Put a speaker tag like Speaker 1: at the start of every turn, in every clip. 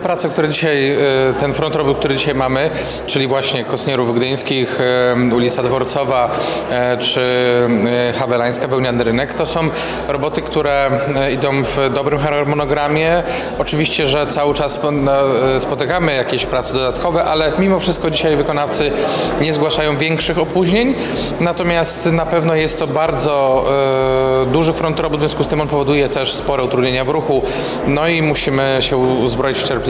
Speaker 1: prace, które dzisiaj, e, ten front roboty, który dzisiaj mamy, czyli właśnie Kosnierów Gdyńskich, e, ulica Dworcowa e, czy Hawelańska, Wełniany Rynek, to są roboty, które idą w dobrym harmonogramie. Oczywiście, że cały czas no, spotykamy jakieś prace dodatkowe, ale mimo wszystko dzisiaj wykonawcy nie zgłaszają większych opóźnień. Natomiast na pewno jest to bardzo duży front robót, w związku z tym on powoduje też spore utrudnienia w ruchu. No i musimy się uzbroić w cierpliwość,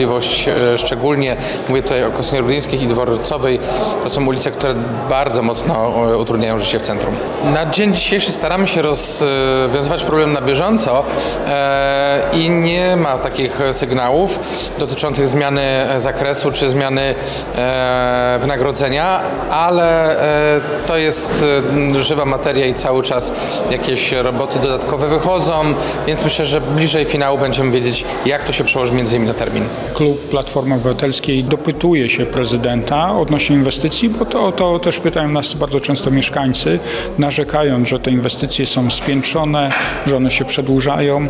Speaker 1: e, szczególnie mówię tutaj o Kosnierów-Gdyńskich i Dworcowej. To są ulice, które bardzo mocno e, utrudniają życie w centrum. Na dzień dzisiejszy staramy się rozwiązywać problem na bieżąco e, i nie ma takich sygnałów dotyczących zmiany zakresu czy zmiany wynagrodzenia, ale to jest żywa materia i cały czas jakieś roboty dodatkowe wychodzą, więc myślę, że bliżej finału będziemy wiedzieć, jak to się przełoży między innymi na termin.
Speaker 2: Klub Platformy Obywatelskiej dopytuje się prezydenta odnośnie inwestycji, bo to, to też pytają nas bardzo często mieszkańcy, narzekając, że te inwestycje są spiętrzone, że one się przedłużają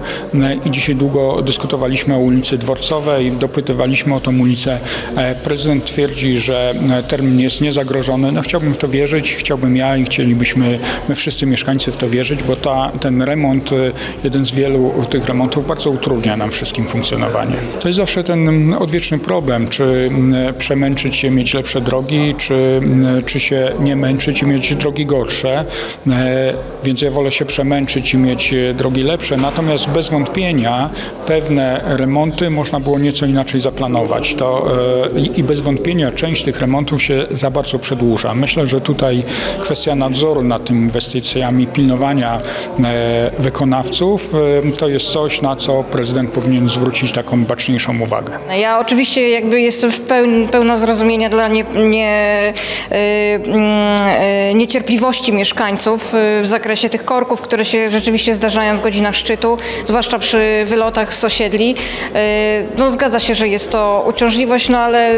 Speaker 2: i dzisiaj długo dyskutowaliśmy o ulicy Dworcowej, dopytywaliśmy o tą ulicę. E, Prezydent twierdzi, że e, termin jest niezagrożony. No chciałbym w to wierzyć, chciałbym ja i chcielibyśmy my wszyscy mieszkańcy w to wierzyć, bo ta, ten remont, e, jeden z wielu tych remontów bardzo utrudnia nam wszystkim funkcjonowanie. To jest zawsze ten odwieczny problem, czy mm, przemęczyć się, mieć lepsze drogi, czy, mm, czy się nie męczyć i mieć drogi gorsze. E, Więc ja wolę się przemęczyć i mieć e, drogi lepsze. Natomiast bez wątpienia pewne remonty można było nieco inaczej zaplanować. To, e, i- bez wątpienia część tych remontów się za bardzo przedłuża. Myślę, że tutaj kwestia nadzoru nad tymi inwestycjami, pilnowania wykonawców, to jest coś, na co prezydent powinien zwrócić taką baczniejszą uwagę.
Speaker 3: Ja oczywiście jakby jestem w pełni, pełna zrozumienia dla nie, nie, y, mm, y, niecierpliwości mieszkańców y, w zakresie tych korków, które się rzeczywiście zdarzają w godzinach szczytu, zwłaszcza przy wylotach z osiedli. No zgadza się, że jest to uciążliwość, no ale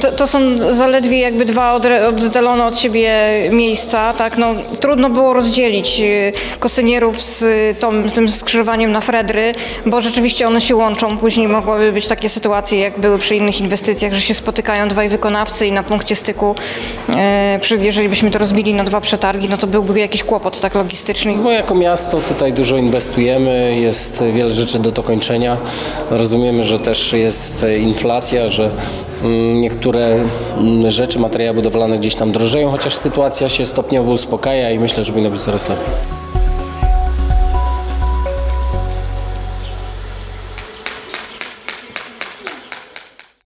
Speaker 3: to, to są zaledwie jakby dwa oddalone od siebie miejsca, tak, no trudno było rozdzielić kosynierów z tą, tym skrzyżowaniem na Fredry, bo rzeczywiście one się łączą. Później mogłyby być takie sytuacje, jak były przy innych inwestycjach, że się spotykają dwaj wykonawcy i na punkcie styku, e, jeżeli byśmy to rozbili na dwa przetargi, no to byłby jakiś kłopot tak logistyczny.
Speaker 4: Bo jako miasto tutaj dużo inwestujemy, jest wiele rzeczy do dokończenia. Rozumiemy, że też jest inflacja, że mm, niektóre mm, rzeczy, materiały budowlane gdzieś tam drożeją, chociaż sytuacja się stopniowo uspokaja i myślę, że powinno być coraz lepiej.